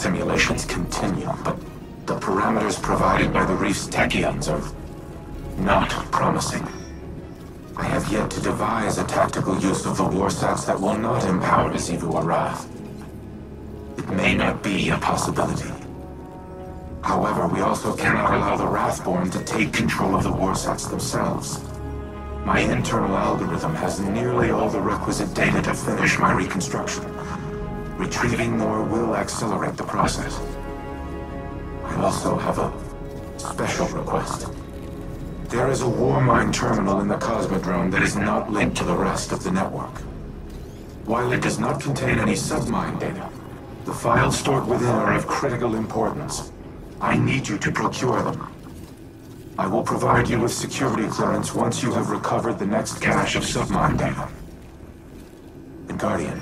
simulations continue, but the parameters provided by the Reef's Techeuns are not promising. I have yet to devise a tactical use of the warsats that will not empower Xivu Arath. It may not be a possibility. However, we also cannot allow the Wrathborn to take control of the warsats themselves. My internal algorithm has nearly all the requisite data to finish my reconstruction. Retrieving more will accelerate the process. I also have a special request. There is a Warmind terminal in the Cosmodrome that is not linked to the rest of the network. While it does not contain any submind data, the files stored within are of critical importance. I need you to procure them. I will provide you with security clearance once you have recovered the next cache of submind data. And Guardian.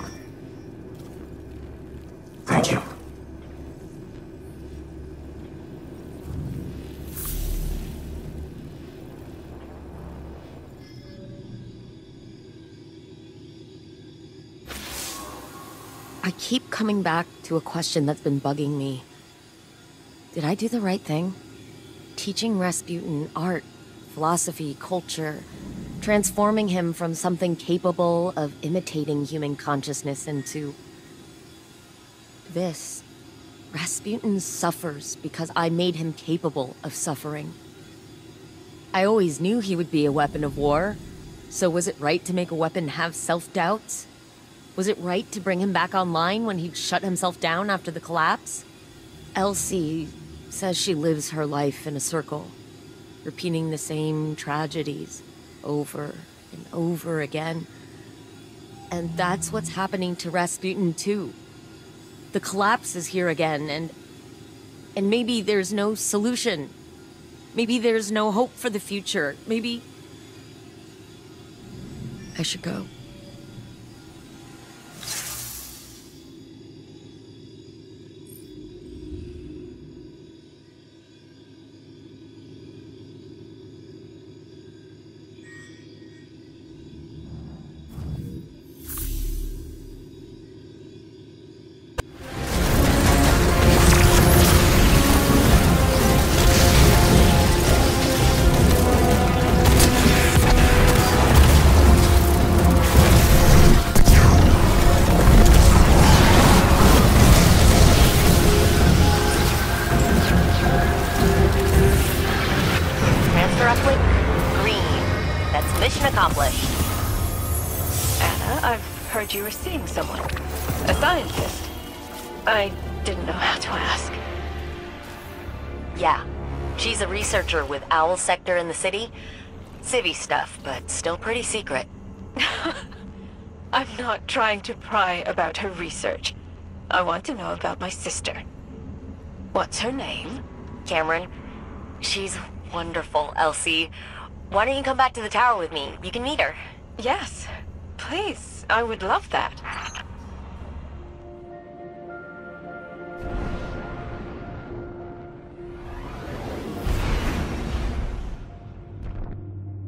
I keep coming back to a question that's been bugging me. Did I do the right thing? Teaching Rasputin art, philosophy, culture, transforming him from something capable of imitating human consciousness into this. Rasputin suffers because I made him capable of suffering. I always knew he would be a weapon of war, so was it right to make a weapon have self-doubts? Was it right to bring him back online when he'd shut himself down after the collapse? Elsie says she lives her life in a circle, repeating the same tragedies over and over again. And that's what's happening to Rasputin too. The collapse is here again, and and maybe there's no solution. Maybe there's no hope for the future. Maybe I should go. I've heard you were seeing someone. A scientist. I didn't know how to ask. Yeah. She's a researcher with Owl Sector in the city. Civvy stuff, but still pretty secret. I'm not trying to pry about her research. I want to know about my sister. What's her name? Cameron, she's wonderful, Elsie. Why don't you come back to the tower with me? You can meet her. Yes. Please, I would love that.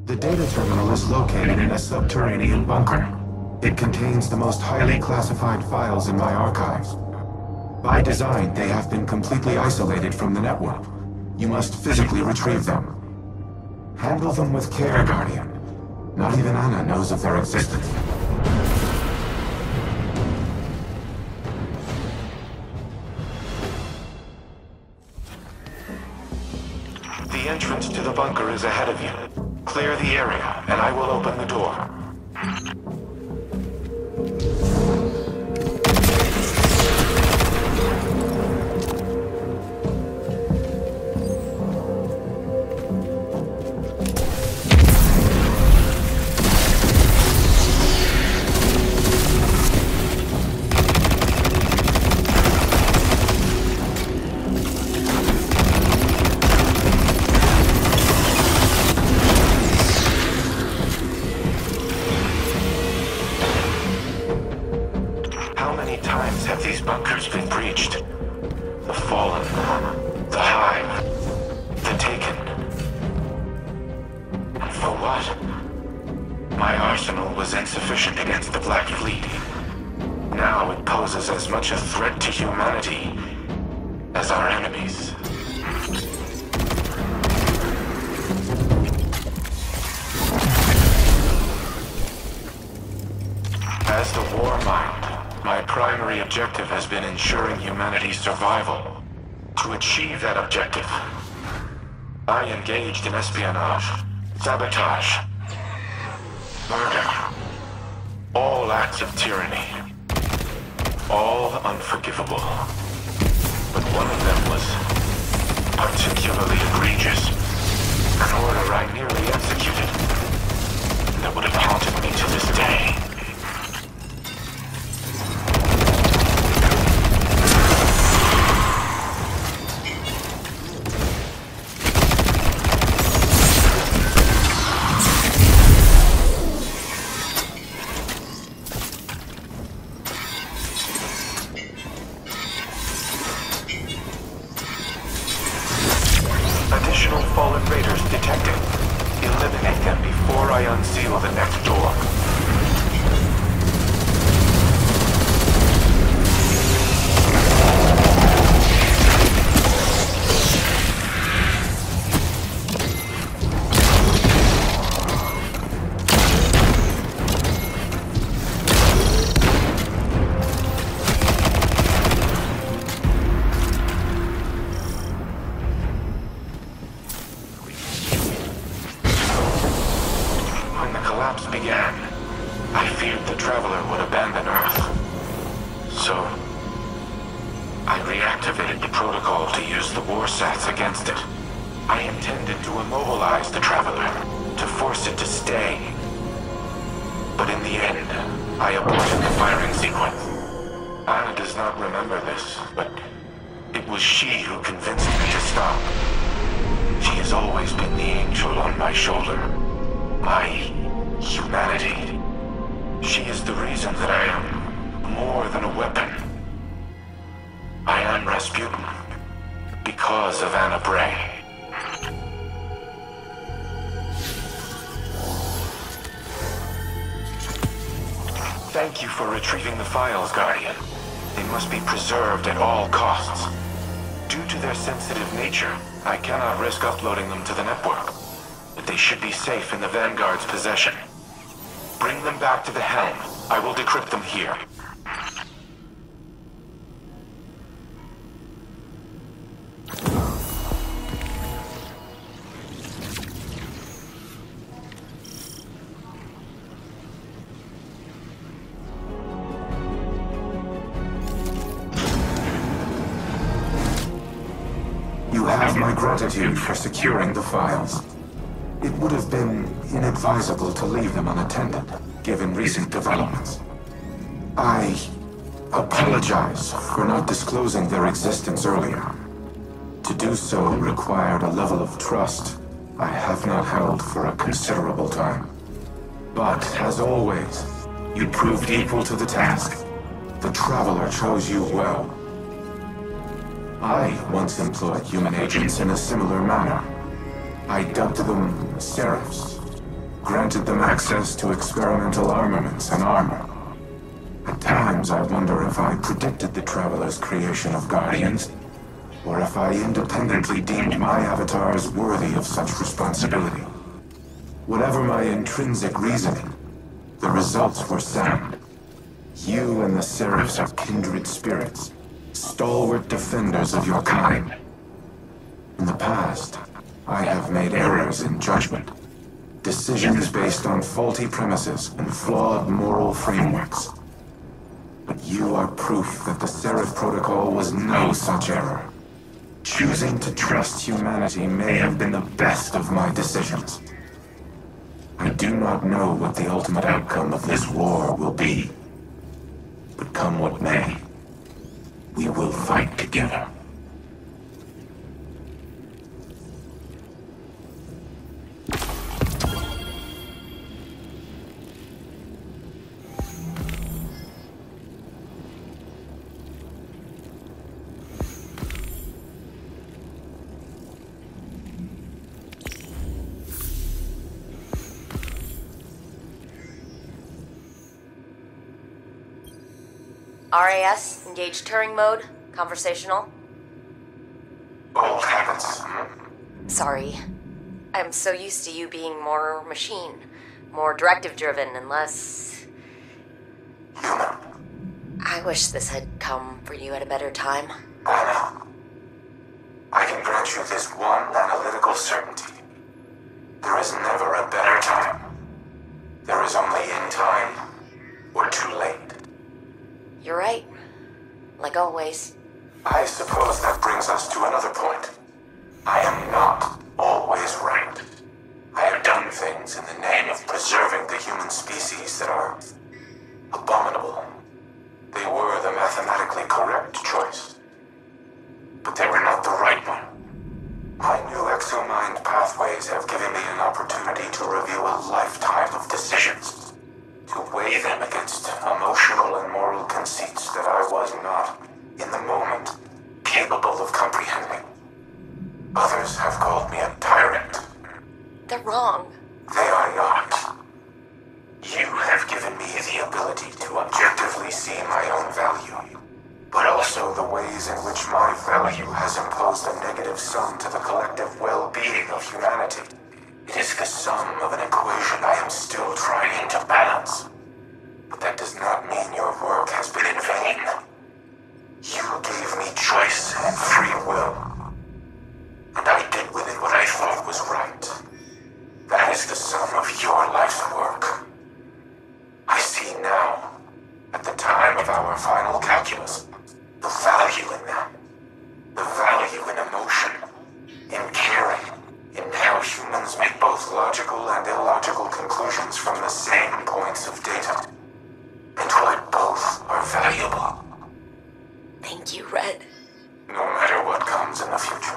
The data terminal is located in a subterranean bunker. It contains the most highly classified files in my archives. By design, they have been completely isolated from the network. You must physically retrieve them. Handle them with care, Guardian. Not even Ana knows of their existence. The entrance to the bunker is ahead of you. Clear the area, and I will open the door. My arsenal was insufficient against the Black Fleet. Now it poses as much a threat to humanity as our enemies. As the War Mind, my primary objective has been ensuring humanity's survival. To achieve that objective, I engaged in espionage, sabotage, murder. All acts of tyranny. All unforgivable. But one of them was particularly egregious. An order I nearly executed. That would have haunted me to this day. Fallen raiders detected. Eliminate them before I unseal the next door. In the end, I aborted the firing sequence. Ana does not remember this, but it was she who convinced me to stop. She has always been the angel on my shoulder. My humanity. She is the reason that I am more than a weapon. I am Rasputin because of Ana Bray. Thank you for retrieving the files, Guardian. They must be preserved at all costs. Due to their sensitive nature, I cannot risk uploading them to the network. But they should be safe in the Vanguard's possession. Bring them back to the helm. I will decrypt them here. You have my gratitude for securing the files. It would have been inadvisable to leave them unattended, given recent developments. I apologize for not disclosing their existence earlier. To do so required a level of trust I have not held for a considerable time. But, as always, you proved equal to the task. The Traveler chose you well. I once employed human agents in a similar manner. I dubbed them Seraphs, granted them access to experimental armaments and armor. At times, I wonder if I predicted the Traveler's creation of Guardians, or if I independently deemed my avatars worthy of such responsibility. Whatever my intrinsic reasoning, the results were sound. You and the Seraphs are kindred spirits, stalwart defenders of your kind. In the past, I have made errors in judgment. Decisions based on faulty premises and flawed moral frameworks. But you are proof that the Seraph Protocol was no such error. Choosing to trust humanity may have been the best of my decisions. I do not know what the ultimate outcome of this war will be. But come what may, we will fight together. RAS, engage Turing mode, conversational. Oh, Sorry. I'm so used to you being more machine, more directive driven, and less. Human. I wish this had come for you at a better time. Oh, Ana. I can grant you this one analytical certainty. There is never a better time. There is only in time or too late. You're right. Like always. I suppose that brings us to another point. I am not always right. I have done things in the name of preserving the human species that are abominable. They were the mathematically correct choice. But they were not the right one. My new exomind pathways have given me an opportunity to review a lifetime of decisions. Weigh them against emotional and moral conceits that I was not, in the moment, capable of comprehending. Others have called me a tyrant. They're wrong. They are not. You have given me the ability to objectively see my own value, but also the ways in which my value has imposed a negative sum to the collective well-being of humanity. It is the sum of an equation I am still trying to balance. But that does not mean your work has been in vain. You gave me choice and free will. And I did with it what I thought was right. red. No matter what comes in the future.